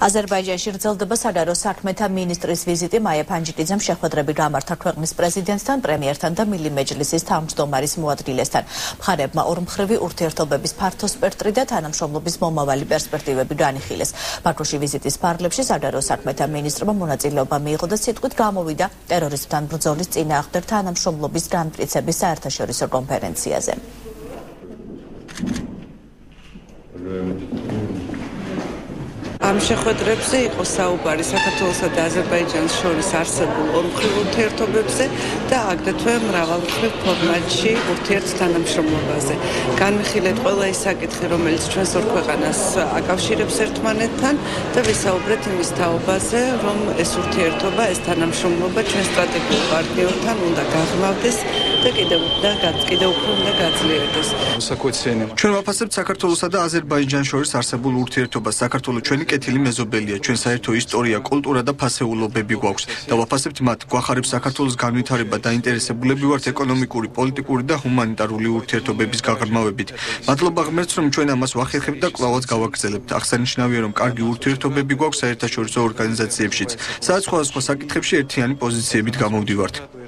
აზერბაიჯანში რძელდება სადარო საქმეთა მინისტრის ვიზიტი მაია ფანჯიკიძემ შეხვედრები გამართა ქვეყნის პრეზიდენტთან, პრემიერთან და მილი მეჯლისის თავმჯდომარის მოადგილესთან. მხარეებმა ორმხრივი ურთიერთობების ფართო სპექტრი და თანამშრომლობის მომავალი პერსპექტივები განიხილეს. ბაქოში ვიზიტის ფარგლებში სადარო საქმეთა მინისტრმა მონაწილეობა მიიღო და სიტყვით გამოვიდა ტერორიზმთან ბრძოლის წინააღმდეგ თანამშრომლობის განმტკიცების საერთაშორისო კონფერენციაზე. ამ შეხვედრებზე იყო საუბარი საქართველოსა და აზერბაიჯანის შორის არსებულ ორმხრივ ურთიერთობებზე და აგრეთვე მრავალმხრივ ფორმატში ურთიერთთანამშრომლობაზე. განვიხილეთ ყველა ის საკითხი, რომელიც ჩვენს ორ ქვეყანას აკავშირებს ერთმანეთთან და ვისაუბრეთ იმის თაობაზე, რომ ეს ურთიერთობა, ეს თანამშრომლობა ჩვენ სტრატეგიულ პარტნიორთან უნდა გაღრმავდეს და კიდევ და კიდევ უფრო უნდა გაძლიერდეს. საკუთცენი. ჩვენ ვაფასებთ საქართველოსა და აზერბაიჯანს შორის არსებულ ურთიერთობას. საქართველოს ჩვენი კეთილი მეზობელია, ჩვენ საერთო ისტორია, კულტურა და ფასეულობები გვაქვს და ვაფასებთ მათ. გვახარებს საქართველოს განვითარება და ინტერესებულები ვართ ეკონომიკური, პოლიტიკური და ჰუმანიტარული ურთიერთობების გაღრმავებით. მადლობა ღმერთს, რომ ჩვენ ამას ვახერხებთ და კვლავაც გავაგრძელებთ. აღსანიშნავია, რომ კარგი ურთიერთობები გვაქვს საერთაშორისო ორგანიზაციებშიც, სადაც სხვადასხვა საკითხებში ერთიანი პოზიციებით გამოვდივართ.